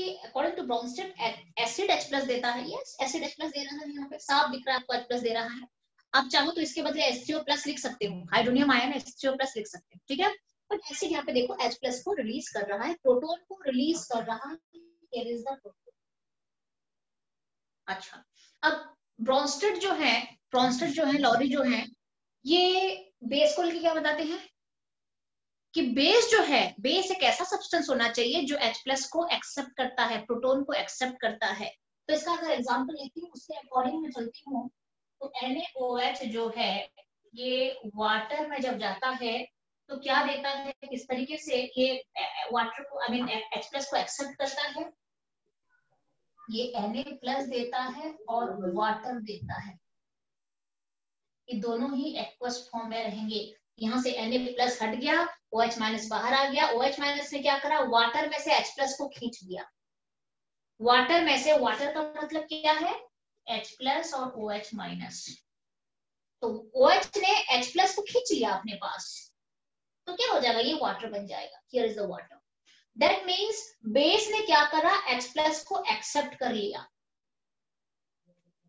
कि according to Bronsted acid H plus देता है यस एसिड एच प्लस दे रहा है यहाँ पे, साफ़ दिख रहा है आपको एच प्लस दे रहा है। आप चाहो तो इसके बदले एस प्लस लिख सकते हो। हाइड्रोनियम आयन एस प्लस लिख सकते हो, ठीक है? बट एसिड यहाँ पे देखो एच प्लस को रिलीज़ कर रहा है प्रोटोन को रिलीज़ कर रहा है अच्छा अब ब्रॉन्स्टेड जो है ब्रॉन्स्टेड जो है लॉरी जो है, ये बेस को लेके क्या बताते हैं? कि बेस जो है बेस एक ऐसा सब्सटेंस होना चाहिए जो H प्लस को एक्सेप्ट करता है प्रोटोन को एक्सेप्ट करता है। तो इसका अगर एग्जांपल लेती हूँ, उसके अकॉर्डिंग में चलती हूँ तो NaOH जो है, ये वाटर में जब जाता है तो क्या देता है, किस तरीके से ये वाटर को आई मीन एच प्लस को एक्सेप्ट करता है? ये Na प्लस देता है और वाटर देता है। ये दोनों ही एक्वस फॉर्म में रहेंगे। यहाँ से Na प्लस हट गया ओ OH माइनस बाहर आ गया ओ OH माइनस ने क्या करा? वाटर में से H प्लस को खींच लिया वाटर में से वाटर का मतलब क्या है? H प्लस और ओ OH माइनस तो OH ने H प्लस को खींच लिया अपने पास। तो क्या हो जाएगा? ये वाटर बन जाएगा। Here is the water that means base ने क्या करा? H प्लस को एक्सेप्ट कर लिया।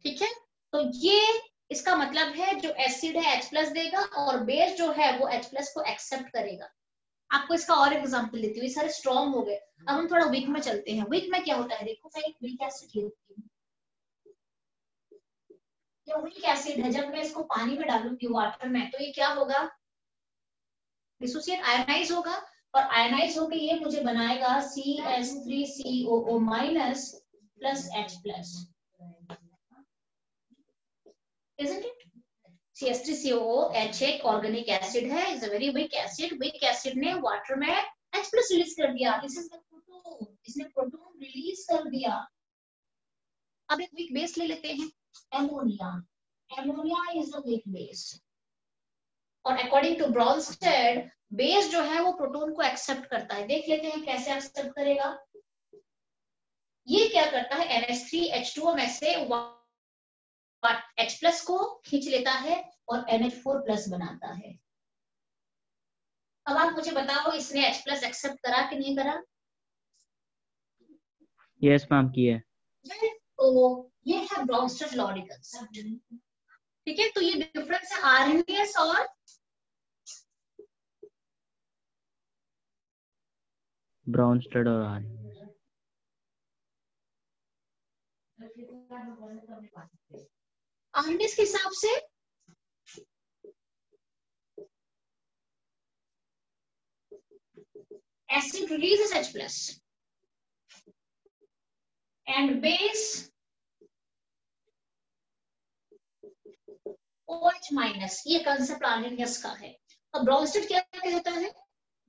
ठीक है? तो ये इसका मतलब है जो एसिड है H प्लस देगा और बेस जो है वो H प्लस को एक्सेप्ट करेगा। आपको इसका और एग्जांपल देती हूँ। सारे स्ट्रॉन्ग हो गए। अब हम थोड़ा वीक में चलते हैं। वीक में क्या होता है? देखो, मैं एक वीक एसिड लेती हूँ। जो वीक एसिड है। जब मैं इसको पानी में डालूँगी वाटर में तो ये क्या होगा? डिसोसिएट आयनाइज होगा और आयनाइज होकर ये मुझे बनाएगा C S three C O O minus plus H plus isn't it? CH3COOH एक ऑर्गेनिक एसिड है is a very weak acid weak acid ने वाटर में H प्लस रिलीज़ कर दिया। दिस इज़ द प्रोटोन इसने प्रोटोन रिलीज़ कर दिया। अब एक वीक बेस ले लेते हैं। Ammonia ammonia is a weak base और अकॉर्डिंग टू ब्रॉन्स्टेड बेस जो है वो प्रोटोन को एक्सेप्ट करता है। देख लेते हैं कैसे एक्सेप्ट करेगा। ये क्या करता है? NH3H2O में से H प्लस को खींच लेता है और NH4 प्लस बनाता है। अब आप मुझे बताओ इसने H प्लस एक्सेप्ट करा कि नहीं करा? यस मैम किया तो ये है ब्रॉन्स्टेड लॉरी कंसेप्ट ठीक है तो ये डिफरेंस है आरएनएस और ब्राउनस्टेड और आरएनएस आरएनएस के हिसाब से? Acid releases H plus. And base OH minus. ये कंसेप्ट आर्नियस का है। अब ब्रॉन्स्टेड क्या कहता है?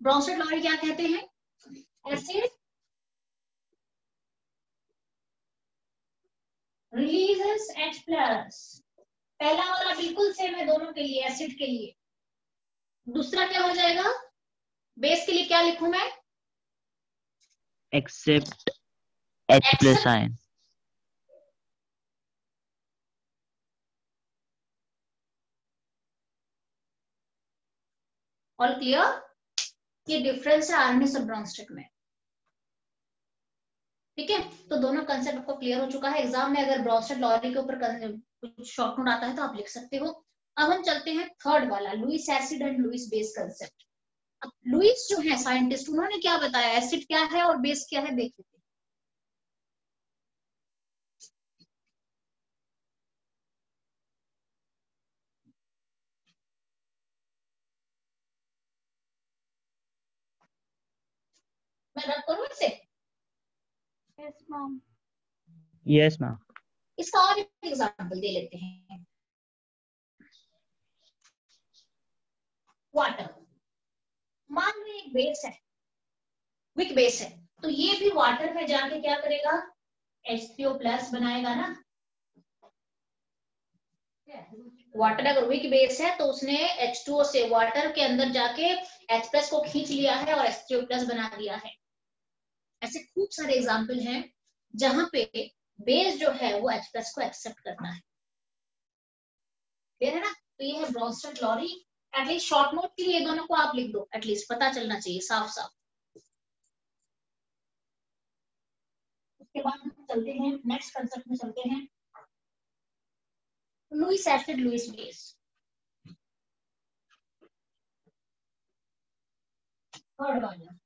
ब्रॉन्स्टेड लॉरी क्या कहते हैं? एसिड रिलीजेस H प्लस पहला वाला बिल्कुल सेम है दोनों के लिए एसिड के लिए। दूसरा क्या हो जाएगा? बेस के लिए क्या लिखू मैं? Accept H plus ion all clear ये डिफरेंस है आर्निस और ब्रॉन्स्टेड में। ठीक है? तो दोनों कंसेप्ट आपको क्लियर हो चुका है। एग्ज़ाम में अगर ब्रॉन्स्टेड लॉरी के ऊपर कुछ शॉर्ट नोट आता है तो आप लिख सकते हो। अब हम चलते हैं थर्ड वाला Lewis acid and Lewis base concept अब लुइस जो है साइंटिस्ट उन्होंने क्या बताया? एसिड क्या है और बेस क्या है? देख लेते मैं रब करूँ इसे? यस मैम यस मैम इसका और एक एग्जांपल दे लेते हैं। वाटर मान लो एक बेस है। विक बेस है। तो ये भी वाटर में जाके क्या करेगा? H3O प्लस बनाएगा ना? वाटर अगर विक बेस है तो उसने एच H2O से वाटर के अंदर जाके H प्लस को खींच लिया है और H3O प्लस बना दिया है। ऐसे खूब सारे एग्ज़ाम्पल हैं जहाँ पे बेस जो है वो H प्लस को एक्सेप्ट करना है। ना? तो ये है Bronsted Lowry at least short note के लिए दोनों को आप लिख दो। एटलीस्ट पता चलना चाहिए साफ़ साफ़ उसके बाद हम चलते हैं। नेक्स्ट कंसेप्ट में चलते हैं। Lewis acid Lewis base third वाला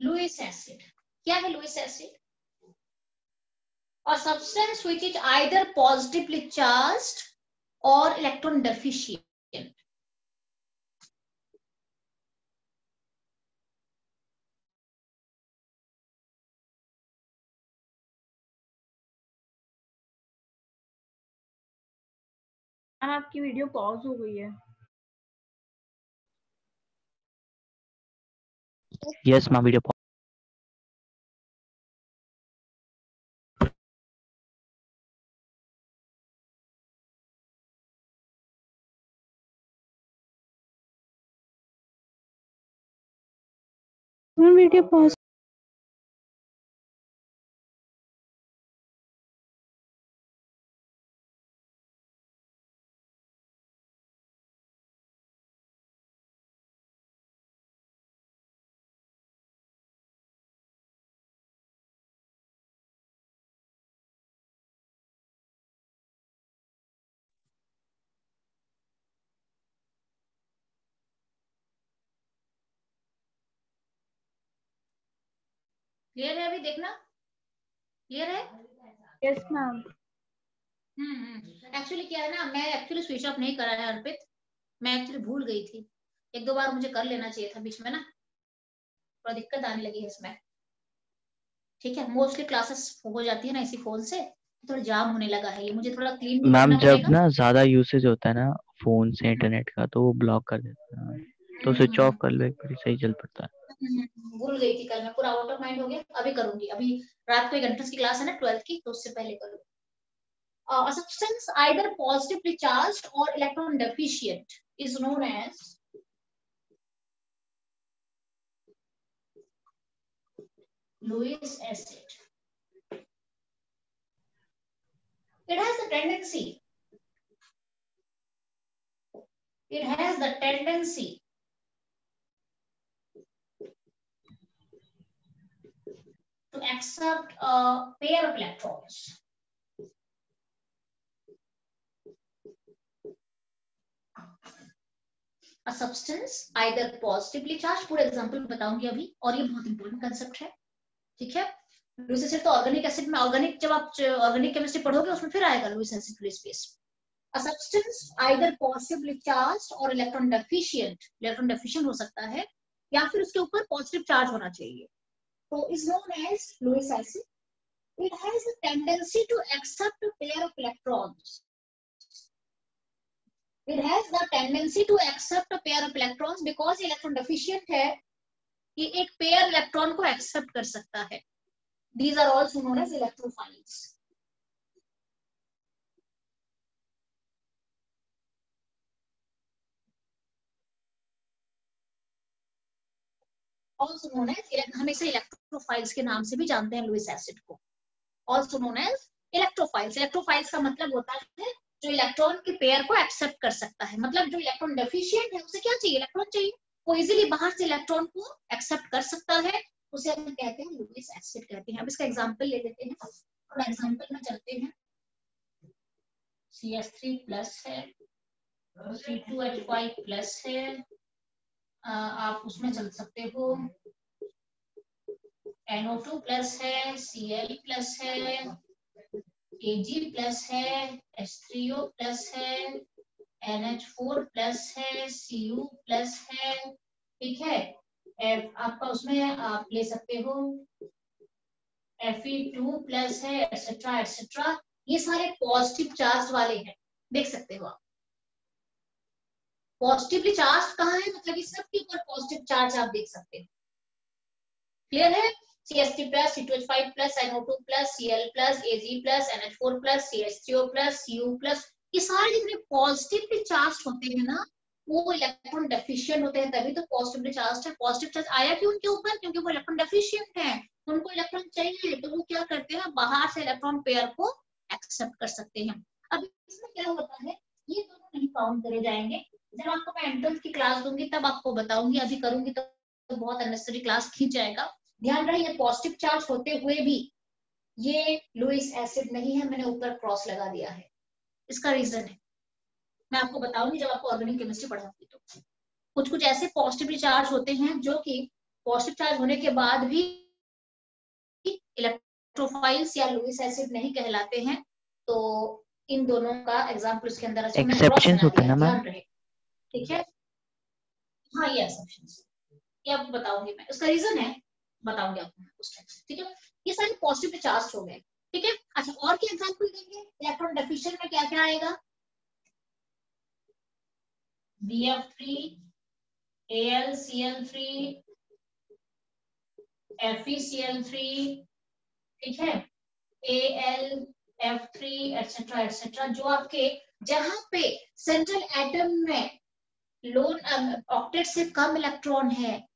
लुइस एसिड क्या है लुइस एसिड और substance which is either positively charge और इलेक्ट्रॉन डेफिशियंट आपकी वीडियो पॉज हो गई है। Yes, ma'am. Video. Video pause clear है अभी देखना? क्लियर है? यस मैम हम्म एक्चुअली क्या है ना मैं एक्चुअली स्विच ऑफ़ नहीं करा है अर्पित। मैं एक्चुअली भूल गई थी। एक दो बार मुझे कर लेना चाहिए था बीच में ना। थोड़ा दिक्कत आने लगी है इसमें। ठीक है मोस्टली क्लासेस हो जाती है ना इसी फ़ोन से। थोड़ा जाम होने लगा है ये। मुझे थोड़ा क्लीन मैम जब ना ज़्यादा यूसेज होता है ना फ़ोन से इंटरनेट का तो वो ब्लॉक कर देता है। तो स्विच ऑफ़ कर लो एक बार सही चल पड़ता है। हम्म, भूल गई थी कल, मैं पूरा आउट ऑफ़ माइंड हो गया, अभी करूँगी अभी रात को एक एंट्रेंस की क्लास है ना ट्वेल्थ की तो उससे पहले करूंगीदर पॉजिटिव रिचार्ज और electron deficient is known as Lewis acid. It has a tendency. It has the to accept a pair of electrons. A substance either positively charged, for example बताऊँगी अभी और ये बहुत इंपॉर्टेंट कंसेप्ट है ठीक है Lewis acid तो organic acid में ऑर्गेनिक जब आप ऑर्गेनिक केमिस्ट्री पढ़ोगे उसमें फिर आएगा Lewis acid Lewis base A substance either positively charged or electron deficient, electron deficient हो सकता है या फिर उसके ऊपर पॉजिटिव चार्ज होना चाहिए is known as Lewis acid. It has a tendency to accept a pair of electrons. It has the tendency to accept a pair of electrons because electron deficient है ये एक pair electron को accept कर सकता है These are also known as electrophiles. Also known as हम इसे electrophiles के नाम से भी जानते हैं लुइस एसिड को। Also known as electrophiles electrophiles का मतलब होता है जो इलेक्ट्रॉन के पेयर को एक्सेप्ट कर सकता है। मतलब जो इलेक्ट्रॉन डेफिशिएंट है, उसे क्या चाहिए? इलेक्ट्रॉन चाहिए। वो इजीली बाहर से इलेक्ट्रॉन को एक्सेप्ट कर सकता है। उसे हम कहते हैं लुइस एसिड कहते हैं। अब इसका एग्जांपल ले लेते हैं। थोड़ा एग्जांपल में चलते हैं। CH3 प्लस है। C2H5 प्लस है। आप उसमें चल सकते हो। NO2 प्लस है Cl प्लस है Ag प्लस है H3O प्लस है NH4 प्लस है Cu प्लस है, ठीक है? आपका उसमें आप ले सकते हो। Fe2 प्लस है एक्सेट्रा एक्सेट्रा ये सारे पॉजिटिव चार्ज वाले हैं, देख सकते हो आप। पॉजिटिवली चार्ज कहाँ है? मतलब इस सब के ऊपर पॉजिटिव चार्ज आप देख सकते हैं। क्लियर है? CH3 plus, C2H5 plus, NO2 plus, Cl plus, Ag plus, NH4 plus, CH3O plus, Cu plus ये सारे जितने पॉजिटिवली चार्ज होते हैं ना वो इलेक्ट्रॉन डेफिशिएंट होते हैं तभी तो पॉजिटिवली चार्ज है। पॉजिटिव चार्ज आया क्यों उनके ऊपर? क्योंकि वो इलेक्ट्रॉन डेफिशिएंट है। उनको इलेक्ट्रॉन चाहिए तो वो क्या करते हैं? बाहर से इलेक्ट्रॉन पेयर को एक्सेप्ट कर सकते हैं। अब इसमें क्या होता है? ये दोनों नहीं काउंट करे जाएँगे। जब आपको मैं एंट्रेंस की क्लास दूँगी तब आपको बताऊँगी अभी करूँगी तो तो बहुत अननेसेसरी क्लास खींच जाएगा। ध्यान रहे ये पॉजिटिव चार्ज होते हुए भी ये लुइस एसिड नहीं है मैंने ऊपर क्रॉस लगा दिया है। इसका रीजन है। मैं आपको बताऊँगी जब आपको ऑर्गेनिक केमिस्ट्री पढ़ाऊँगी तो। कुछ कुछ ऐसे पॉजिटिवली चार्ज होते हैं जो कि पॉजिटिव चार्ज होने के बाद भी इलेक्ट्रोफाइल्स या लुइस एसिड नहीं कहलाते हैं तो इन दोनों का एग्ज़ाम्पल इसके अंदर बना होते हैं ना मैम? ठीक है? हाँ ये एक्सेप्शंस ये आपको बताऊँगी मैं। उसका रीजन है, बताऊँगी आपको उस टाइम ठीक है? ये सारे पॉजिटिव चार्ज हो गए, ठीक है? अच्छा और क्या एग्ज़ाम्पल देंगे? इलेक्ट्रॉन डेफिशिएंट में क्या क्या आएगा BF3 AlCl3 FeCl3 ठीक है? A L F three etcetera etcetera जो आपके जहाँ पे सेंट्रल एटम में लोन ऑक्टेट से कम इलेक्ट्रॉन है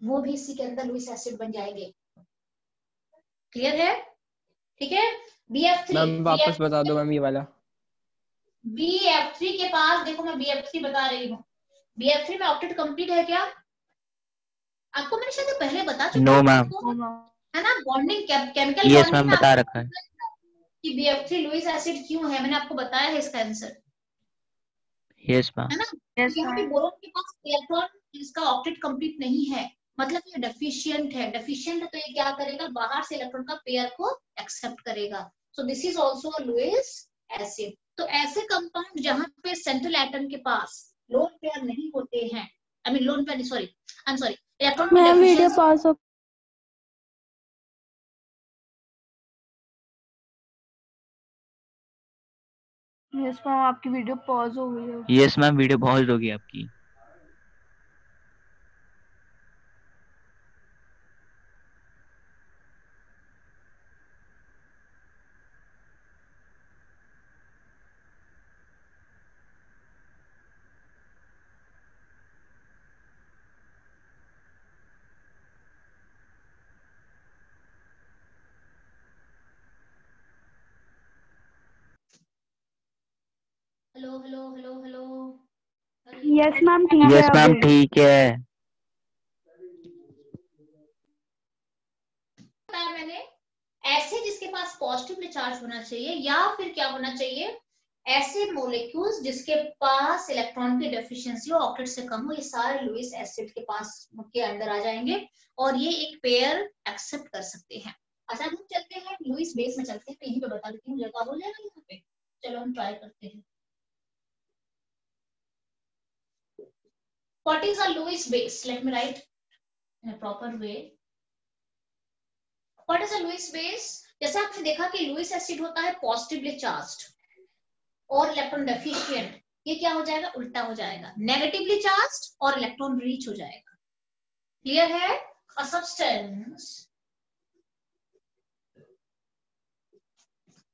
वो भी इसी के अंदर लुइस एसिड बन जाएँगे। क्लियर है? ठीक है? BF3 मैम वापस बता दो मैम ये वाला। बी एफ़ थ्री के पास देखो मैं बी एफ़ थ्री बता रही हूँ। बी एफ़ थ्री में ऑक्टेट कंप्लीट है क्या? आपको मैंने शायद पहले बता चुका No, हूँ नो? मैम है ना बॉन्डिंग केमिकल यस मैम बता रखा है। कि B F three Lewis acid क्यों है? मैंने आपको बताया है इसका आंसर यस मैम है ना? यस यहाँ पे बोरोन के पास इलेक्ट्रॉन इसका ऑक्टेट कंप्लीट नहीं है मतलब ये डेफिशिएंट है। डेफिशिएंट है तो ये क्या करेगा? बाहर से इलेक्ट्रॉन का पेयर को एक्सेप्ट करेगा। So this is also Lewis acid तो ऐसे कंपाउंड जहाँ पे सेंट्रल एटम के पास लोन पेयर नहीं होते हैं I mean lone pair sorry I am sorry electron yes ma'am आपकी वीडियो पॉज हो गई है यस मैम वीडियो बहुत होगी आपकी। मैम ठीक है यस मैम ठीक है। मैंने ऐसे जिसके पास पॉजिटिवली चार्ज होना चाहिए या फिर क्या होना चाहिए? ऐसे मोलिक्यूल्स जिसके पास इलेक्ट्रॉन की डेफिशिएंसी और ऑक्टेट से कम हो ये सारे लुइस एसिड के पास के अंदर आ जाएँगे और ये एक पेयर एक्सेप्ट कर सकते हैं। अच्छा हम चलते हैं लुइस बेस में चलते हैं यहीं पे बता देती हूँ जगह हो जाएगा यहाँ पे। चलो हम ट्राई करते हैं। What is a Lewis base? Let me write in a proper way. What is a Lewis base? जैसे आपने देखा कि लुइस एसिड होता है पॉजिटिवली चार्ज्ड और इलेक्ट्रॉन डेफिशिएंट ये क्या हो जाएगा उल्टा हो जाएगा नेगेटिवली चार्ज्ड और इलेक्ट्रॉन रीच हो जाएगा क्लियर है a substance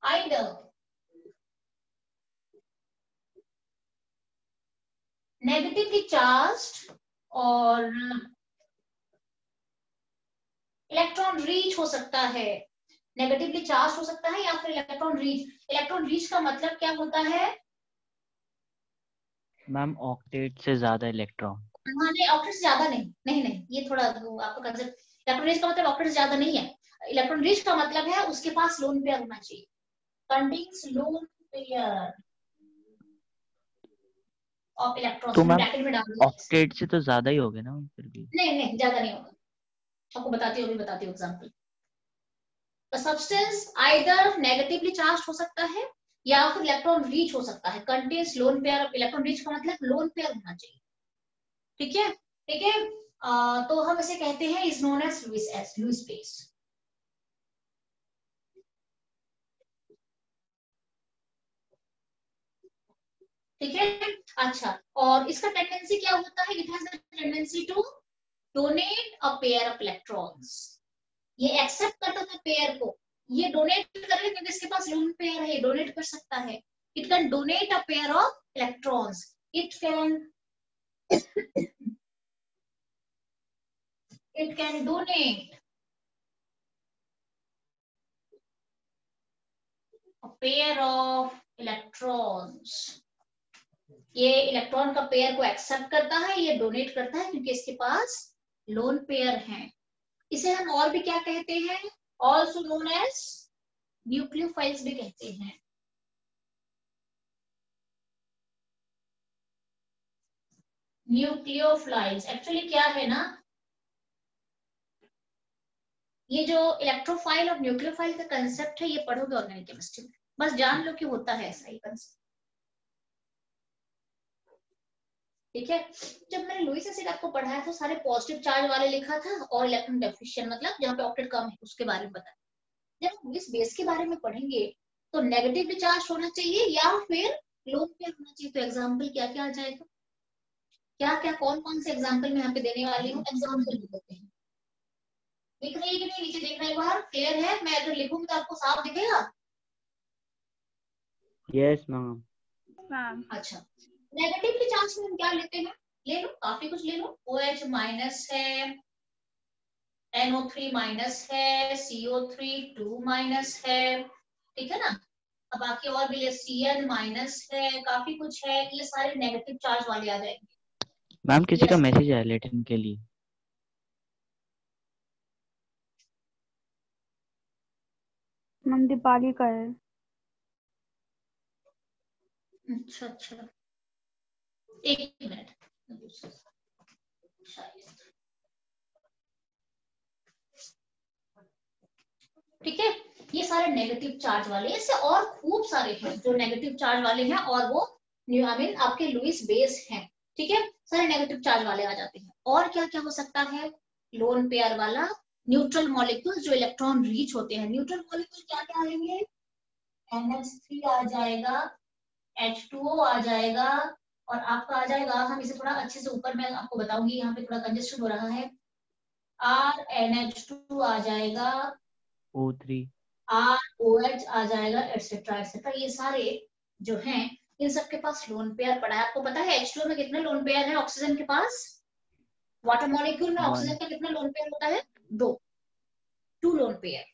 either negatively charged और इलेक्ट्रॉन रीच हो सकता है। नेगेटिवली चार्ज हो सकता है या फिर इलेक्ट्रॉन रीच इलेक्ट्रॉन रीच का मतलब क्या होता है? मैम ऑक्टेट से ज़्यादा इलेक्ट्रॉन हाँ नहीं ऑक्टेट से ज़्यादा नहीं। नहीं नहीं ये थोड़ा आपका कंसेप्ट इलेक्ट्रॉन रीच का मतलब ऑक्टेट से ज़्यादा नहीं है। इलेक्ट्रॉन रीच का मतलब है उसके पास लोन पेयर होना चाहिए। Contains lone pair of electron तो ब्रैकेट में डाल ऑक्टेट से तो ज़्यादा ही हो गए ना फिर भी। नहीं नहीं ज़्यादा नहीं होगा। आपको बताती हूँ अभी बताती हूँ example the substance either negatively charge हो सकता है या फिर इलेक्ट्रॉन रीच हो सकता है। Contains lone pair electron rich का मतलब लोन पेयर होना चाहिए। ठीक है? ठीक है? तो हम इसे कहते हैं is known as Lewis as Lewis base ठीक है? अच्छा और इसका टेंडेंसी क्या होता है? It has tendency to donate a pair of electrons ये एक्सेप्ट करता था पेयर को। ये डोनेट करेगा क्योंकि इसके पास लोन पेयर है डोनेट कर सकता है। It can donate a pair of electrons it can it can donate a pair of electrons. ये इलेक्ट्रॉन का पेयर को एक्सेप्ट करता है, ये डोनेट करता है, क्योंकि इसके पास लोन पेयर है। इसे हम और भी क्या कहते हैं? ऑल्सो नोन एज न्यूक्लियोफाइल्स भी कहते हैं। न्यूक्लियोफाइल्स एक्चुअली क्या है ना? ये जो इलेक्ट्रोफाइल और न्यूक्लियोफाइल का कंसेप्ट है, ये पढ़ोगे ऑर्गेनिक केमिस्ट्री में। बस जान लो कि होता है ऐसा ही कंसेप्ट ठीक है? जब मैंने लुइस एसिड आपको पढ़ाया था सारे पॉजिटिव चार्ज वाले लिखा था और इलेक्ट्रॉन डेफिशिएंट मतलब जहाँ पे ऑक्टेट कम है उसके बारे में बताया। जब हम लुइस बेस के बारे में पढ़ेंगे तो नेगेटिवली चार्ज होना चाहिए या फिर लोन पे होना चाहिए। तो एग्ज़ाम्पल क्या क्या आ जाएगा? क्या क्या कौन कौन से एग्ज़ाम्पल मैं यहाँ पे देने वाली हूँ? एग्ज़ाम्पल भी देते हैं। दिख रही है कि नहीं? नीचे देख रहे बाहर। क्लियर है? मैं अगर लिखूँगी तो आपको साफ़ दिखेगा? यस मैम मैम अच्छा नेगेटिवली चार्ज में हम क्या लेते हैं? ले लो काफ़ी कुछ ले लो। ओ एच माइनस है एनओ थ्री माइनस है सीओ थ्री टू माइनस है ठीक है ना? अब बाकी और भी ले CN माइनस है काफ़ी कुछ है ये सारे नेगेटिव चार्ज वाले आ जाएँगे। मैम किसी का मैसेज आया लेटिन के लिए? मैम दीपाली का है। अच्छा अच्छा। एक मिनट, ठीक है? ये सारे नेगेटिव चार्ज वाले। इससे और खूब सारे हैं, जो नेगेटिव चार्ज वाले हैं और वो आई मीन आपके लुइस बेस हैं, ठीक है? सारे नेगेटिव चार्ज वाले आ जाते हैं। और क्या क्या हो सकता है? लोन पेयर वाला न्यूट्रल मॉलिक्यूल जो इलेक्ट्रॉन रीच होते हैं। न्यूट्रल मॉलिक्यूल क्या क्या आएँगे NH3 आ जाएगा H2O आ जाएगा और आपका आ जाएगा। हम इसे थोड़ा अच्छे से ऊपर मैं आपको बताऊँगी। यहाँ पे थोड़ा कंजेस्टेड हो रहा है। आर एन एच टू आ जाएगा। O three R O H आ जाएगा एटसेट्रा एटसेट्रा ये सारे जो हैं इन सब के पास लोन पेयर पड़ा है। आपको पता है एच टू में कितने लोन पेयर है ऑक्सीजन के पास? वाटर मॉलिक्यूल में ऑक्सीजन का कितना लोन पेयर होता है? दो। टू लोन पेयर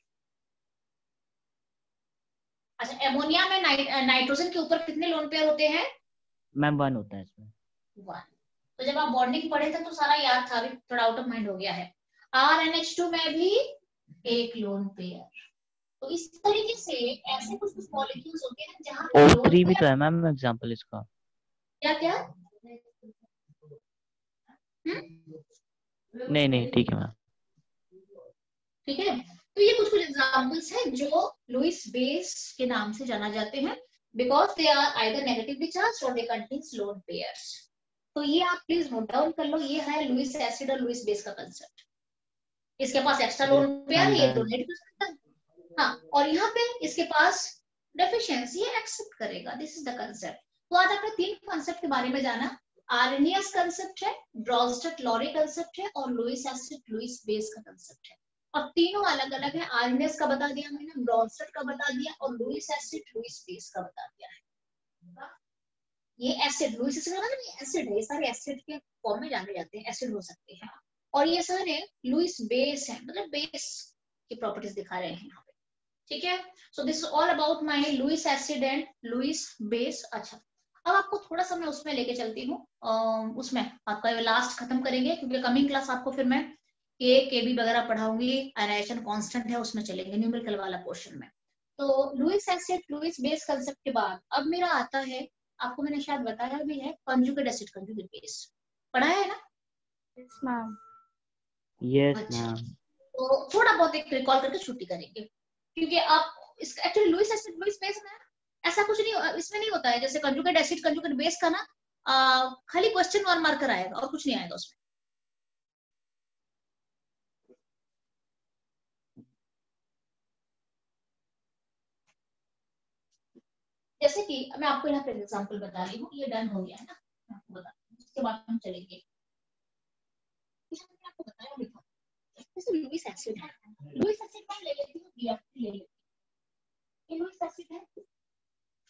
अच्छा एमोनिया में नाइट्रोजन के ऊपर कितने लोन पेयर होते हैं? मैम वन होता है इसमें। वन तो जब आप बॉन्डिंग पढ़े थे तो सारा याद था अभी थोड़ा आउट ऑफ़ माइंड हो गया है। आर एन एच टू में भी एक लोन पेयर तो इस तरीके से ऐसे कुछ कुछ मॉलिक्यूल्स होते हैं जहाँ ओ पे lone थ्री भी तो है मैम एग्जांपल इसका। क्या क्या? हुँ? नहीं नहीं ठीक है मैम। ठीक है? तो ये कुछ कुछ एग्जाम्पल्स हैं जो लुइस बेस के नाम से जाना जाते हैं। Because they are either negatively charge और दे कंटेन्स लोन पेयर्स तो ये आप प्लीज़ नोट डाउन कर लो ये है लुइस एसिड और लुइस बेस का कंसेप्ट इसके पास एक्स्ट्रा लोन पेयर है ये। डोनेट कर सकता है। हाँ और यहाँ पे इसके पास डेफिशिएंसी एक्सेप्ट करेगा. दिस इज़ द कंसेप्ट तो आज आपने तीन कंसेप्ट के बारे में जाना। आरएनएस कंसेप्ट है ब्रॉन्स्टेड लॉरी कंसेप्ट है और लुइस एसिड लुइस बेस का कंसेप्ट है। और तीनों अलग अलग है। आरएनएस का बता दिया मैंने ब्रॉन्स्टेड का बता दिया और लुइस एसिड लुइस बेस का बता दिया है। ये एसिड लुइस एसिड का ये एसिड है, ये सारे एसिड के फॉर्म में जाने जाते हैं एसिड हो सकते हैं। और ये सारे लुइस बेस है मतलब बेस की प्रॉपर्टीज़ दिखा रहे हैं यहाँ पे। ठीक है? So this all about my Lewis acid and Lewis base अच्छा अब आपको थोड़ा सा मैं उसमें लेके चलती हूँ। उसमें आपका लास्ट खत्म करेंगे, क्योंकि कमिंग क्लास आपको फिर मैं के के बी वगैरह पढ़ाऊँगी एनाइशन कांस्टेंट है उसमें चलेंगे न्यूमेरिकल वाला पोर्शन में। तो Lewis acid Lewis base concept के बाद अब मेरा आता है आपको मैंने शायद बताया भी है कंजुगेट एसिड कंजुगेट बेस पढ़ाया है ना? यस मैम यस अच्छा। मैम तो थोड़ा बहुत एक रिकॉल करके छुट्टी करेंगे क्योंकि आप इसका actually Lewis acid Lewis base में ऐसा कुछ नहीं इसमें नहीं होता है जैसे कंजुगेट एसिड कंजुगेट बेस का ना खाली क्वेश्चन वन मार्कर आएगा और कुछ नहीं आएगा उसमें। जैसे कि मैं आपको यहाँ पे एग्ज़ाम्पल बता रही हूँ, ये डन हो गया, है ना? आपको बता। उसके बाद हम चलेंगे। आपको बताया जैसे लुइस एसिड है लुइस एसिड ले लेती हूँ BF3 ले लेती लुइस एसिड है।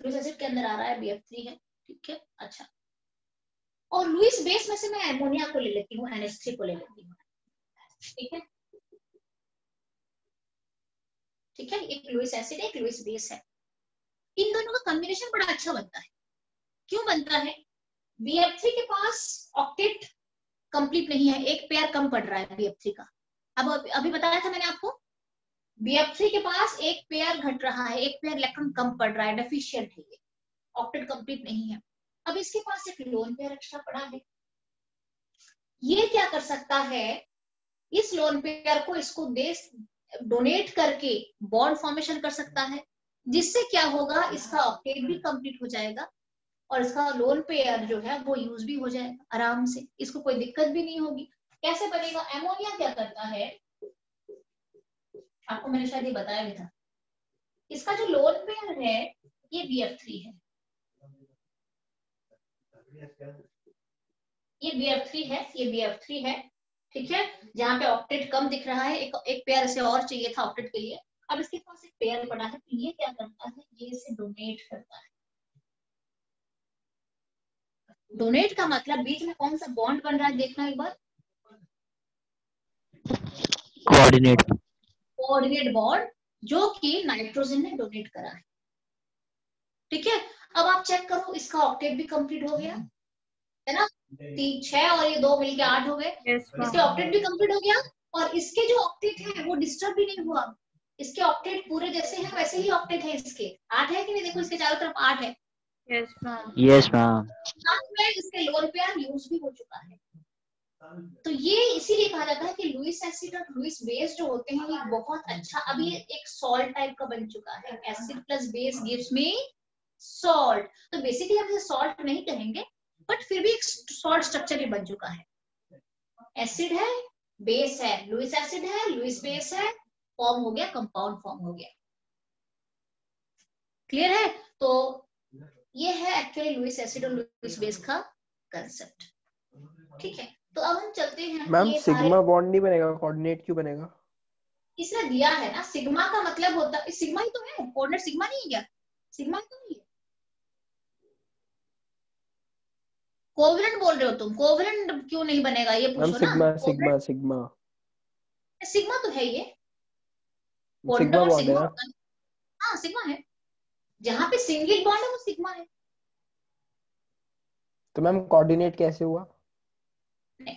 लुइस एसिड के अंदर आ रहा है BF3 है, ठीक है? अच्छा। और लुइस बेस में से मैं एमोनिया को ले लेती हूँ NH3 को ले लेती हूँ। ठीक है? ठीक है? एक लुइस एसिड एक लुइस बेस है। इन दोनों का कॉम्बिनेशन बड़ा अच्छा बनता है। क्यों बनता है? BF3 के पास ऑक्टेट कंप्लीट नहीं है, एक पेयर कम पड़ रहा है बीएफ थ्री का। अब अभी बताया था मैंने आपको बीएफ थ्री के पास एक पेयर घट रहा है, एक पेयर इलेक्ट्रॉन कम पड़ रहा है डेफिशियंट है ये। ऑक्टेट कंप्लीट नहीं है। अब इसके पास एक लोन पेयर एक्स्ट्रा पड़ा है। ये क्या कर सकता है? इस लोन पेयर को इसको दे डोनेट करके बॉन्ड फॉर्मेशन कर सकता है। जिससे क्या होगा इसका ऑक्टेट भी कंप्लीट हो जाएगा और इसका लोन पेयर जो है वो यूज़ भी हो जाएगा आराम से। इसको कोई दिक्कत भी नहीं होगी। कैसे बनेगा? एमोनिया क्या करता है? आपको मैंने शायद ये बताया भी था। इसका जो लोन पेयर है ये बी एफ़ थ्री है। ये बी एफ़ थ्री है ये बी एफ़ थ्री है ठीक है? जहाँ पे ऑक्टेट कम दिख रहा है एक एक पेयर इसे और चाहिए था ऑक्टेट के लिए। अब इसके पास एक पेयर पड़ा है तो ये क्या करता है? ये इसे डोनेट करता है। डोनेट का मतलब बीच में कौन सा बॉन्ड बन रहा है देखना एक बार। कोऑर्डिनेट कोऑर्डिनेट बॉन्ड जो कि नाइट्रोजन ने डोनेट करा है। ठीक है? अब आप चेक करो इसका ऑक्टेट भी कंप्लीट हो गया। है ना? तीन छह और ये दो मिलके आठ हो गए। इसके ऑक्टेट भी कंप्लीट हो गया और इसके जो ऑक्टेट है वो डिस्टर्ब भी नहीं हुआ। इसके ऑक्टेट पूरे जैसे हैं वैसे ही ऑक्टेट है इसके। आठ है कि नहीं? देखो इसके चारों तरफ़ आठ है। यस मैम यस मैम में इसके लोन पेयर यूज़ भी हो चुका है। तो ये इसीलिए कहा जाता है कि लुइस एसिड और लुइस बेस जो होते हैं ये बहुत अच्छा अभी एक सॉल्ट टाइप का बन चुका है। Acid plus base gives me salt तो बेसिकली हम इसे सॉल्ट नहीं कहेंगे बट फिर भी एक सॉल्ट स्ट्रक्चर ही बन चुका है। एसिड है बेस है। लुइस एसिड है लुइस बेस है फॉर्म हो गया कंपाउंड फॉर्म हो गया। क्लियर है? तो ये है एक्चुअली लुइस एसिड और लुइस बेस का कंसेप्ट ठीक है? तो अब हम चलते हैं मैम सिग्मा बॉन्ड नहीं बनेगा कोऑर्डिनेट क्यों बनेगा? इसने दिया है ना सिग्मा का मतलब होता है सिग्मा ही तो है कोऑर्डिनेट सिग्मा नहीं है क्या? सिग्मा तो नहीं है। कोवलेंट बोल रहे हो तुम कोवलेंट क्यों नहीं बनेगा? ये पूछो ma'am sigma sigma sigma sigma तो है ये। सिग्मा बॉन्ड है। ना हाँ सिग्मा है। जहाँ पे सिंगल बॉन्ड है वो सिग्मा है। तो मैम कोऑर्डिनेट कैसे हुआ?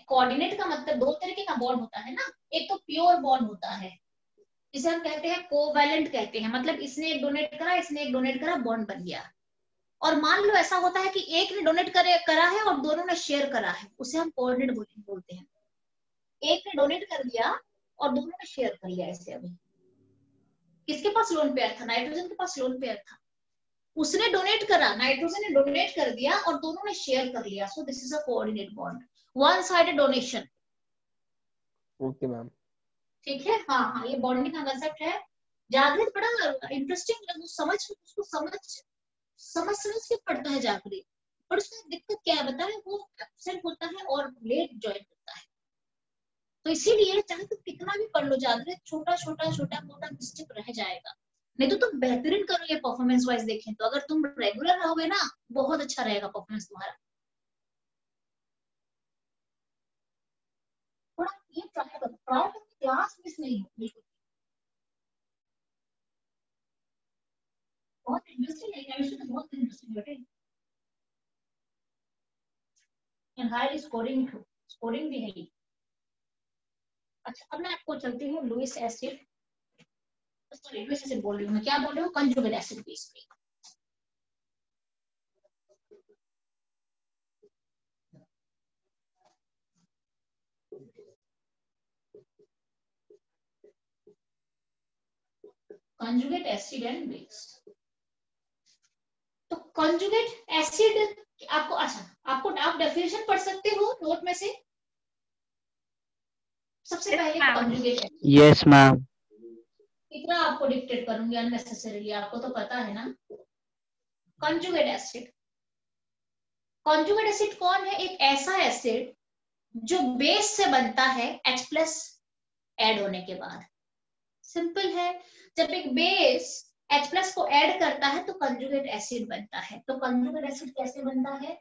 कोऑर्डिनेट का मतलब दो तरीके का बॉन्ड होता है ना। एक तो प्योर बॉन्ड होता है। इसे हम कहते हैं कोवैलेंट कहते हैं। मतलब इसने एक डोनेट करा इसने एक डोनेट करा बॉन्ड बन गया। और मान लो ऐसा होता है कि एक ने डोनेट करे करा है और दोनों ने शेयर करा है। उसे हम कोऑर्डिनेट बोलते हैं। एक ने डोनेट कर दिया और दोनों ने शेयर कर लिया ऐसे अभी। किसके पास लोन पेयर था? नाइट्रोजन के पास लोन पेयर था। उसने डोनेट करा नाइट्रोजन ने डोनेट कर दिया और दोनों ने शेयर कर लिया। So this is a coordinate bond one sided donation okay ma'am ठीक है? हाँ हाँ ये बॉन्डिंग का कंसेप्ट है। जागृत बड़ा इंटरेस्टिंग समझ उसको समझ समझ समझ के पढ़ता है जागृत। और उसमें दिक्कत क्या है बता रहे वो एबसेंट होता है और लेट ज्वाइन करता है। तो इसीलिए चाहे तुम कितना भी पढ़ लो जागृत छोटा छोटा छोटा, मोटा मिस्टेक रह जाएगा। नहीं तो तुम बेहतरीन करो ये परफॉर्मेंस वाइज देखें तो। अगर तुम रेगुलर रहोगे ना, बहुत अच्छा रहेगा परफॉर्मेंस तुम्हारा। थोड़ा ये ट्राई करो। ट्राई करो क्लास मिस नहीं हो, बिल्कुल। बहुत इंटरेस्टिंग है केमिस्ट्री तो बहुत इंटरेस्टिंग बेटे एंड हाईली स्कोरिंग स्कोरिंग भी है अच्छा अब मैं आपको चलती हूँ Lewis acid sorry Lewis acid बोल रही हूँ क्या बोल रही हूँ? कंजुगेट एसिड बेस पे। conjugate acid and base. तो conjugate acid, आपको अच्छा आपको आप डेफिनेशन पढ़ सकते हो नोट में से? सबसे पहले यस मैम कितना आपको डिक्टेट करूँगी अननेसेसरीली आपको तो पता है ना? कंजुगेट एसिड कंजुगेट एसिड कौन है? एक ऐसा एसिड जो बेस से बनता है H प्लस एड होने के बाद। सिंपल है। जब एक बेस H प्लस को ऐड करता है तो कंजुगेट एसिड बनता है। तो कंजुगेट एसिड कैसे बनता है?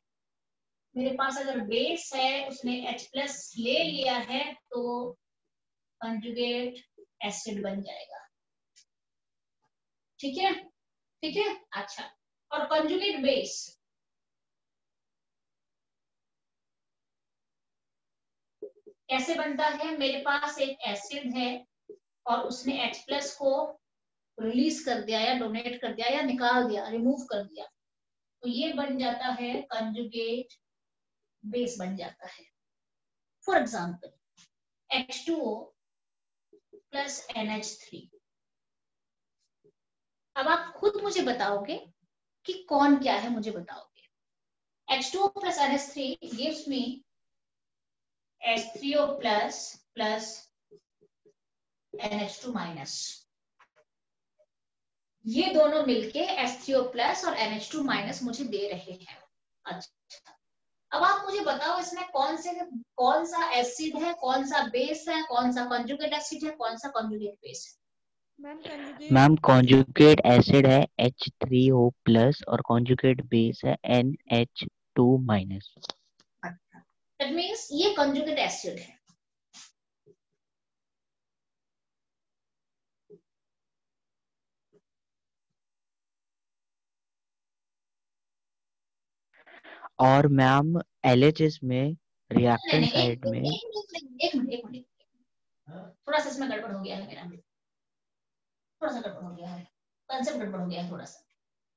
मेरे पास अगर बेस है, उसने H प्लस ले लिया है तो कंजुगेट एसिड बन जाएगा। ठीक है? ठीक है? अच्छा। और कंजुगेट बेस कैसे बनता है? मेरे पास एक एसिड है, और उसने H प्लस को रिलीज़ कर दिया या डोनेट कर दिया या निकाल दिया रिमूव कर दिया। तो ये बन जाता है कंजुगेट बेस बन जाता है। For example H two O plus N H three अब आप खुद मुझे बताओगे कि कौन क्या है, मुझे बताओगे। H2O plus NH3 gives me H3O plus plus NH2 minus ये दोनों मिलके एच थ्री ओ प्लस और एन एच टू माइनस मुझे दे रहे हैं। अच्छा। अब आप मुझे बताओ इसमें कौन से कौन सा एसिड है कौन सा बेस है कौन सा कंजुगेट एसिड है कौन सा कंजुगेट बेस है? मैम कॉन्जुगेट एसिड है एच थ्री ओ प्लस और कॉन्जुगेट बेस है N H two minus that means ये कॉन्जुगेट एसिड है। और मैम एलएचएस में रिएक्टेंट साइड में। एक मिनट एक मिनट थोड़ा सा इसमें गड़बड़ हो गया है मेरा। थोड़ा सा गड़बड़ हो गया है। कंसेप्ट गड़बड़ हो गया है थोड़ा सा।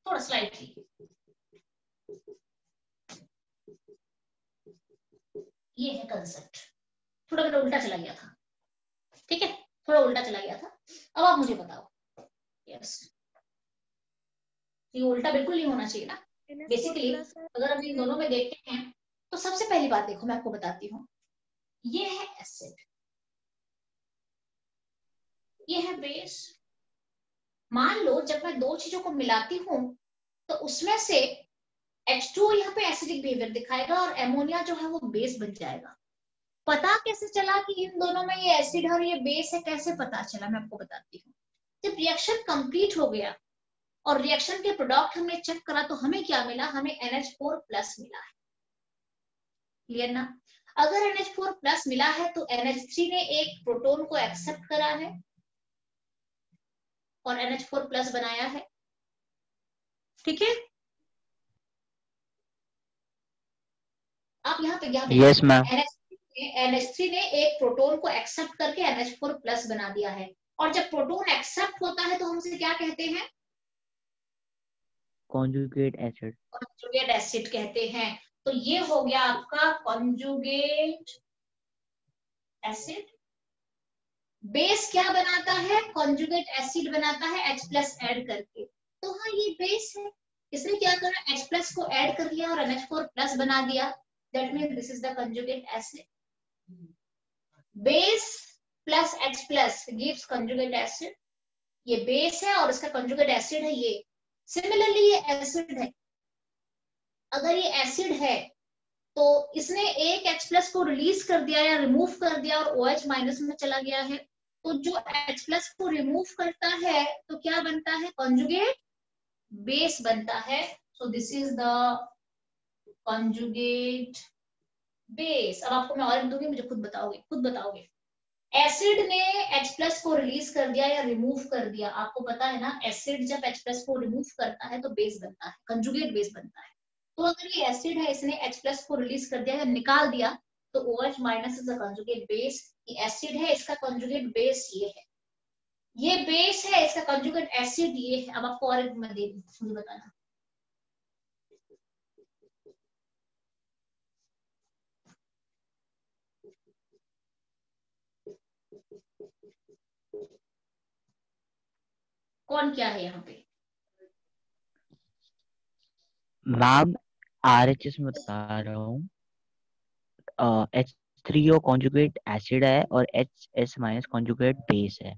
थोड़ा स्लाइटली ये है कंसेप्ट थोड़ा मेरा उल्टा चला गया था। ठीक है? थोड़ा उल्टा चला गया था। अब आप मुझे बताओ। यस ये उल्टा बिल्कुल नहीं होना चाहिए ना। बेसिकली अगर हम इन दोनों में देखते हैं तो सबसे पहली बात देखो मैं आपको बताती हूँ। ये है एसिड ये है बेस मान लो जब मैं दो चीज़ों को मिलाती हूँ तो उसमें से H2O यहाँ पे एसिडिक बिहेवियर दिखाएगा और एमोनिया जो है वो बेस बन जाएगा। पता कैसे चला कि इन दोनों में ये एसिड और ये बेस है? कैसे पता चला? मैं आपको बताती हूँ। जब रिएक्शन कंप्लीट हो गया और रिएक्शन के प्रोडक्ट हमने चेक करा तो हमें क्या मिला? हमें एनएच फोर प्लस मिला है। क्लियर ना? अगर एनएच फोर प्लस मिला है तो एनएच थ्री ने एक प्रोटोन को एक्सेप्ट करा है और एनएच फोर प्लस बनाया है। ठीक है? आप यहाँ पे यहाँ यस मैम NH3 ने एक प्रोटोन को एक्सेप्ट करके एनएच फोर प्लस बना दिया है। और जब प्रोटोन एक्सेप्ट होता है तो हम उसे क्या कहते हैं? कॉन्जुगेट एसिड कॉन्जुगेट एसिड कहते हैं। तो ये हो गया आपका कॉन्जुगेट एसिड बेस क्या बनाता है? कॉन्जुगेट एसिड बनाता है H प्लस एड करके। तो हाँ ये बेस है। इसने क्या करा? H प्लस को ऐड कर लिया और NH4 प्लस बना दिया। That mean this is the conjugate acid base plus H plus gives conjugate acid ये बेस है और इसका कॉन्जुगेट एसिड है ये। सिमिलरली ये एसिड है। अगर ये एसिड है तो इसने एक H प्लस को रिलीज़ कर दिया या रिमूव कर दिया और OH माइनस में चला गया है। तो जो H प्लस को रिमूव करता है तो क्या बनता है? कॉन्जुगेट बेस बनता है। So this is the conjugate base अब आपको मैं और दूँगी, मुझे खुद बताओगे खुद बताओगे। एसिड ने H प्लस को रिलीज़ कर दिया या रिमूव कर दिया? आपको पता है ना एसिड जब H प्लस को रिमूव करता है तो बेस बनता है कंजुगेट बेस बनता है। तो अगर ये एसिड है, इसने H प्लस को रिलीज़ कर दिया या निकाल दिया तो OH minus is a conjugate base acid है, इसका कंजुगेट बेस ये है। ये बेस है, इसका कंजुगेट एसिड ये है। अब आपको और एक मैं दे बताना। कौन क्या है यहाँ पे? मैम आर एच एस में बता रहा हूँ। H three O conjugate acid है और H S minus conjugate base है।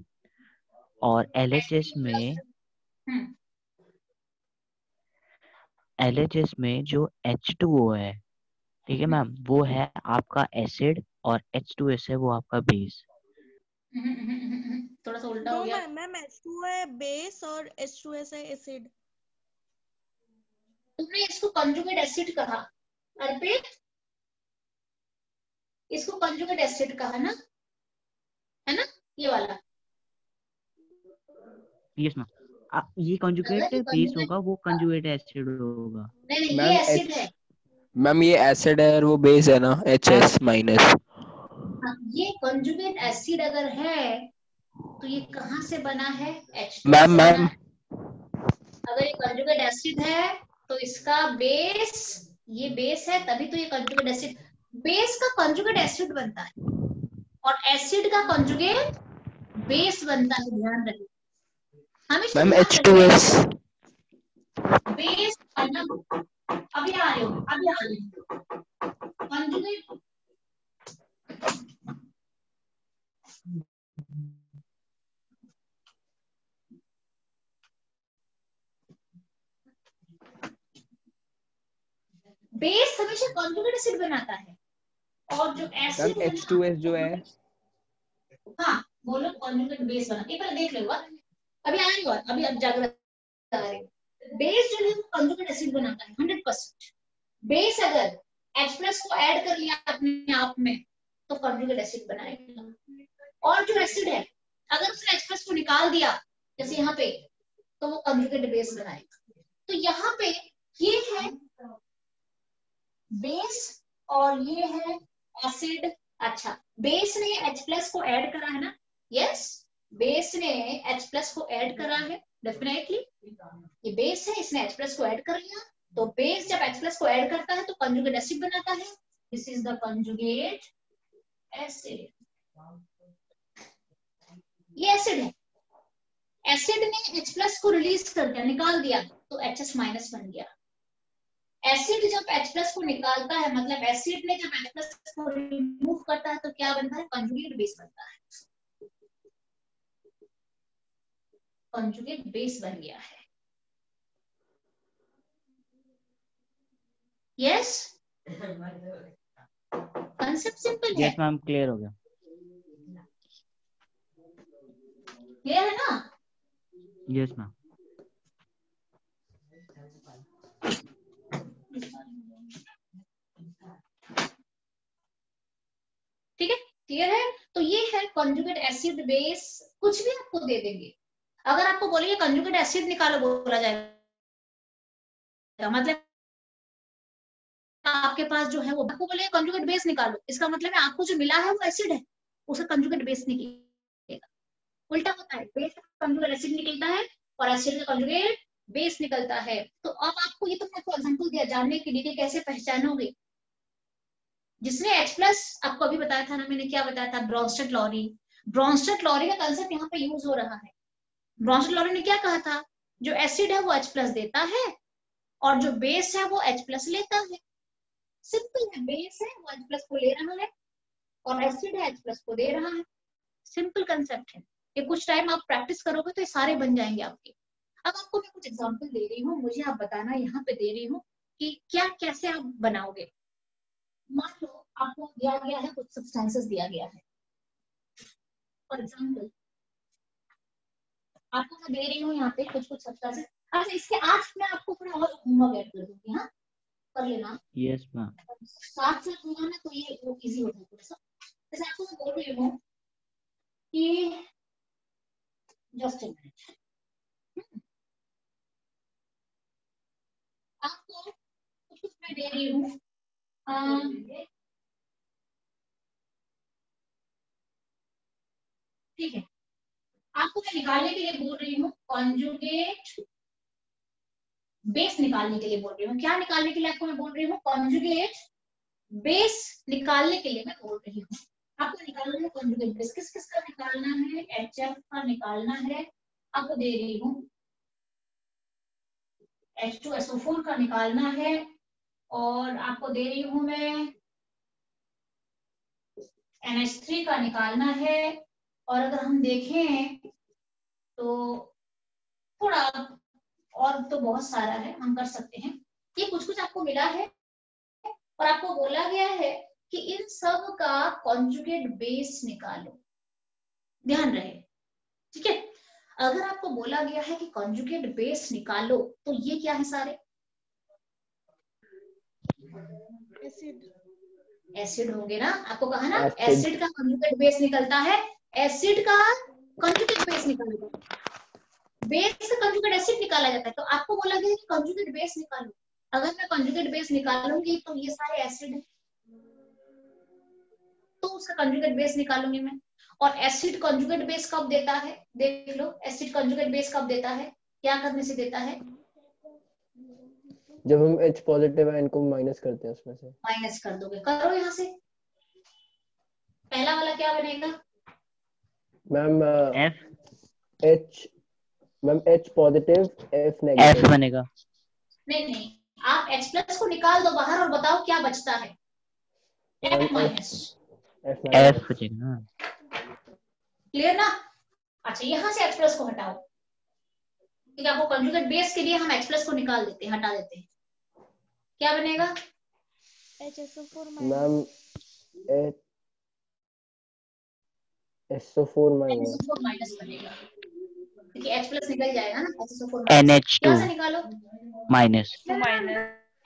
और एल एच एस में एल एच एस में जो एच टू ओ है ठीक है मैम वो है आपका एसिड और एच टू एस है वो आपका बेस थोड़ा सा उल्टा हो गया। मैम H2 है बेस और H2S है एसिड तुमने इसको कंजुगेट एसिड कहा अर्पित? इसको कंजुगेट एसिड कहा ना है ना ये वाला। यस मैम ये कंजुगेट बेस होगा वो कंजुगेट एसिड होगा। नहीं नहीं मैम ये एसिड है। मैम ये एसिड है और वो बेस है ना एच एस माइनस हाँ, ये कंजुगेट एसिड अगर है तो ये कहाँ से बना है? एच मैम मैम अगर ये कंजुगेट एसिड है तो इसका बेस ये बेस है तभी तो ये कंजुगेट एसिड बेस का कंजुगेट एसिड बनता है। और एसिड का कंजुगेट बेस बनता है ध्यान रखिए। हमेशा मैम बेस अभी आ रहे हो अभी आ रहे हो। कंजुगेट बेस हमेशा कंजुगेट एसिड बनाता है। और जो एसिड एच टू एस जो है। हाँ बोलो कंजुगेट बेस बना एक बार देख लो अभी आ रही अभी अब जागृत बेस जो है वो कंजुगेट एसिड बनाता है हंड्रेड परसेंट बेस अगर H प्लस को ऐड कर लिया अपने आप में तो कंजुगेट एसिड बनाएगा। और जो एसिड है, अगर उसने प्लस को निकाल दिया, जैसे यहाँ पे तो वो कंजुगेट बेस बनाएगा। तो यहाँ पे ये है बेस और ये है एसिड अच्छा बेस ने H प्लस को ऐड करा है ना? यस बेस ने H प्लस को ऐड करा है डेफिनेटली ये बेस है, इसने H प्लस को ऐड कर लिया। तो बेस जब H प्लस को ऐड करता है तो कंजुगेट एसिड बनाता है। This is the conjugate acid ये एसिड है। एसिड ने H प्लस को रिलीज़ कर दिया निकाल दिया तो HS माइनस बन गया। एसिड जब H प्लस को निकालता है मतलब एसिड ने जब H प्लस को रिमूव करता है तो क्या बनता है? कंजुगेट बेस बनता है। कंजुगेट बेस बन गया है। यस कंसेप्ट सिंपल है। यस मैम क्लियर हो गया। क्लियर है ना? यस मैम ठीक है? क्लियर है? तो ये है कंजुगेट एसिड बेस कुछ भी आपको दे देंगे। अगर आपको बोलेंगे कंजुगेट एसिड निकालो बोला जाएगा मतलब आपके पास जो है वो आपको बोलेंगे कंजुगेट बेस निकालो। इसका मतलब है आपको जो मिला है वो एसिड है। उसका कंजुगेट बेस निकलेगा उल्टा होता है। बेस का कंजुगेट एसिड निकलता है और एसिड का कंजुगेट बेस निकलता है। तो अब आपको ये तो मैं आपको एग्जांपल दिया, जानने के लिए कि कैसे पहचानोगे। जिसने H प्लस आपको अभी बताया था ना, मैंने क्या बताया था? ब्रॉन्स्टेड लॉरी ब्रॉन्स्टेड लॉरी का कंसेप्ट यहाँ पे यूज़ हो रहा है। ब्रॉन्स्टेड लॉरी ने क्या कहा था? जो एसिड है वो H प्लस देता है और जो बेस है वो H प्लस लेता है। सिंपल है बेस है, वो H प्लस को ले रहा है और एसिड है H प्लस को दे रहा है। सिंपल कंसेप्ट है। ये कुछ टाइम आप प्रैक्टिस करोगे तो ये सारे बन जाएँगे आपके। अब आपको मैं कुछ एग्ज़ाम्पल दे रही हूँ मुझे आप बताना यहाँ पे दे रही हूँ कि क्या कैसे आप बनाओगे। मान लो आपको दिया गया है कुछ सब्सटेंसेस दिया गया है। फॉर एग्ज़ाम्पल आपको मैं दे रही हूँ यहाँ पे कुछ कुछ सब्सटेंसेस अच्छा इसके आज मैं आपको थोड़ा और होमवर्क ऐड कर दूँगी हाँ? कर लेना। यस मैम साथ साथ होगा ना तो ये वो इजी हो जाएगा। थोड़ा सा जैसे आपको मैं बोल रही हूँ कि मैं दे रही हूँ ठीक है। आपको मैं निकालने के लिए बोल रही हूँ कॉन्जुगेट बेस निकालने के लिए बोल रही हूँ। क्या निकालने के लिए आपको मैं बोल रही हूँ? कॉन्जुगेट बेस निकालने के लिए मैं बोल रही हूँ। आपको निकालना है कॉन्जुगेट बेस किस किस का निकालना है एच एफ़ का निकालना है आपको दे रही हूँ। एच टू एसओ फोर का निकालना है, और आपको दे रही हूँ मैं एम एच थ्री का निकालना है, और अगर हम देखें तो थोड़ा और तो बहुत सारा है, हम कर सकते हैं। ये कुछ कुछ आपको मिला है, और आपको बोला गया है कि इन सब का कॉन्जुगेट बेस निकालो। ध्यान रहे। ठीक है? अगर आपको बोला गया है कि कॉन्जुगेट बेस निकालो तो ये क्या है सारे? एसिड एसिड होंगे ना? आपको कहा ना एसिड का कंजुगेट बेस निकलता है। एसिड का कंजुगेट बेस निकालता है बेस का कंजुगेट एसिड निकाला जाता है। तो आपको बोला गया कि कंजुगेट बेस निकालो। अगर मैं कंजुगेट बेस निकालूँगी तो ये सारे एसिड है। तो उसका कंजुगेट बेस निकालूँगी मैं। और एसिड कंजुगेट बेस कब देता है? देख लो एसिड कंजुगेट बेस कब देता है? क्या करने से देता है? जब हम H पॉजिटिव आयन को माइनस करते हैं उसमें से। माइनस कर दोगे। करो यहाँ से। पहला वाला क्या बनेगा? Ma'am F H ma'am H positive F F negative बनेगा। नहीं नहीं आप H प्लस को निकाल दो बाहर और बताओ क्या बचता है। F minus F F clear ना। अच्छा यहाँ से H प्लस को हटाओ। ठीक है आपको कंजुगेट बेस के लिए हम H प्लस को निकाल देते हैं हटा देते हैं। क्या बनेगा? HSO4 ma'am H SO4 minus SO4 minus बनेगा। देखिए H प्लस निकल जाएगा ना SO4 N minus H two से निकालो। Minus minus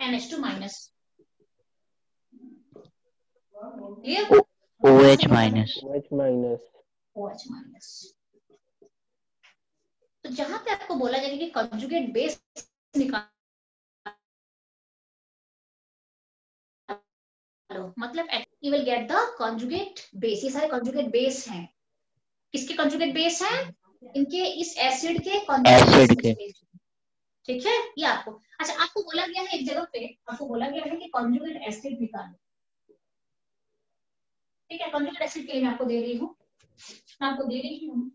NH2 minus clear O H minus H minus OH minus तो जहाँ पे आपको बोला जाएगा कि कंजुगेट बेस निकालो मतलब you will get the conjugate base ये सारे कंजुगेट बेस हैं। किसके कंजुगेट बेस हैं? इनके इस एसिड के Acid के। ठीक है? ये आपको अच्छा आपको बोला गया है एक जगह पे आपको बोला गया है कि कंजुगेट एसिड निकालो। ठीक है कंजुगेट एसिड आपको दे रही हूँ। आपको दे रही हूँ।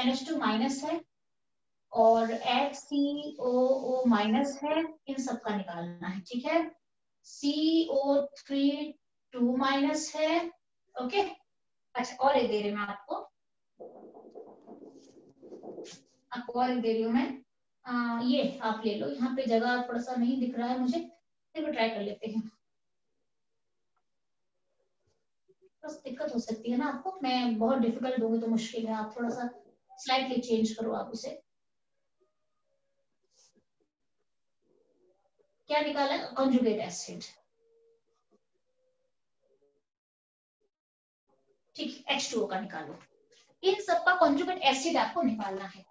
NH2 माइनस है और HCOO माइनस है इन सब का निकालना है ठीक है? CO3 टू माइनस है ओके? अच्छा और एक दे रही मैं आपको। आपको और एक दे रही हूँ मैं। आ, ये आप ले लो यहाँ पे जगह थोड़ा सा नहीं दिख रहा है मुझे फिर ट्राई कर लेते हैं। बस दिक्कत हो सकती है ना आपको? मैं बहुत डिफ़िकल्ट दूँगी तो मुश्किल है। आप थोड़ा सा स्लाइटली चेंज करो आप उसे। क्या निकाला? कॉन्जुगेट एसिड ठीक H2O का निकालो। इन सब का कॉन्जुगेट एसिड आपको निकालना है।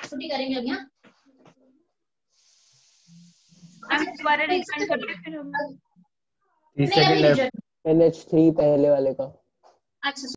छुट्टी करेंगे अब यहाँ। हम दोबारा लेफ़्ट एनएच। NH3 पहले वाले का अच्छा